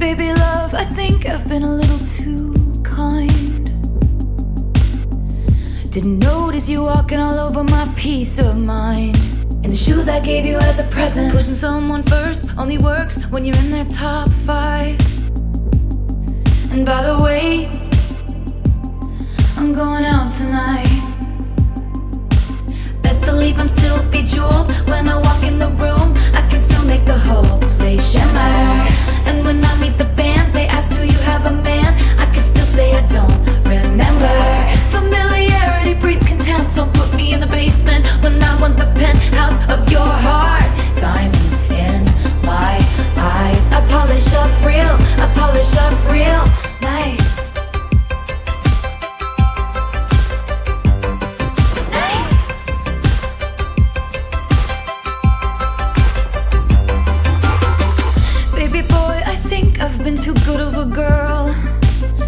Baby love, I think I've been a little too kind. Didn't notice you walking all over my peace of mind. And the shoes I gave you as a present. Putting someone first only works when you're in their top five. And by the way, I'm going out tonight. Best believe I'm still bejeweled when I walk in the room. I can still make the whole think I've been too good of a girl.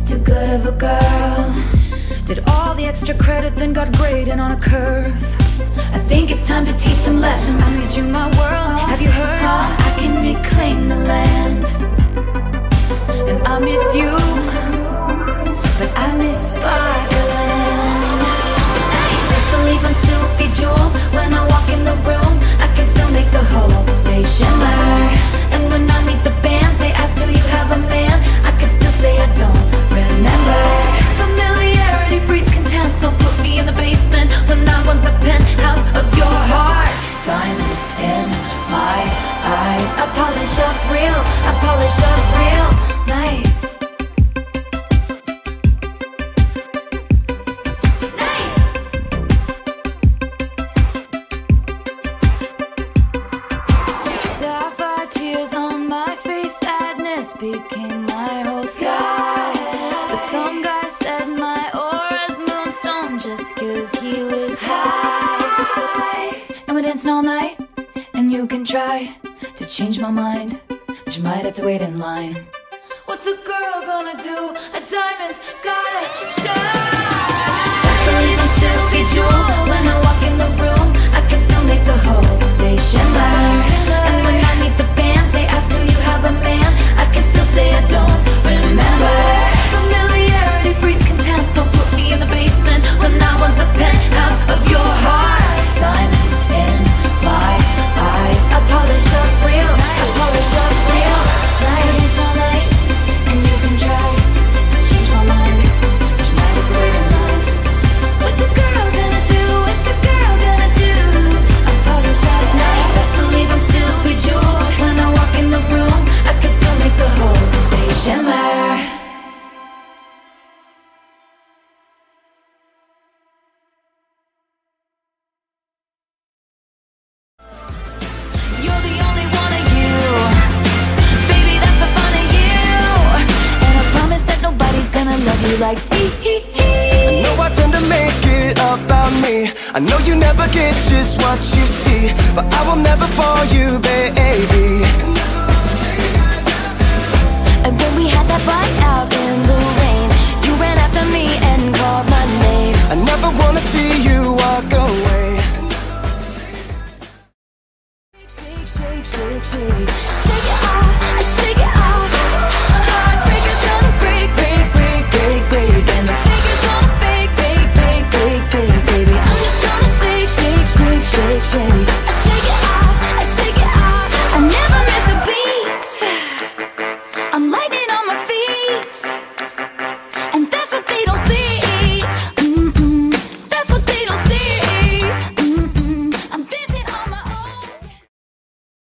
Too good of a girl. Did all the extra credit, then got graded on a curve. I think it's time to teach some lessons. I made you my world. Have you heard? I can reclaim the land. And I miss you, but I miss Sparkland. Became my whole sky. But some guy said my aura's moonstone just cause he was high. And we're dancing all night, and you can try to change my mind, but you might have to wait in line. What's a girl gonna do? A diamond's gotta shine. Gonna love you like me. I know I tend to make it about me. I know you never get just what you see, but I will never fall you, baby. And when we had that fight out in the rain, you ran after me and called my name. I never wanna see you walk away. Shake, shake, shake, shake. Shake it off, shake it ah,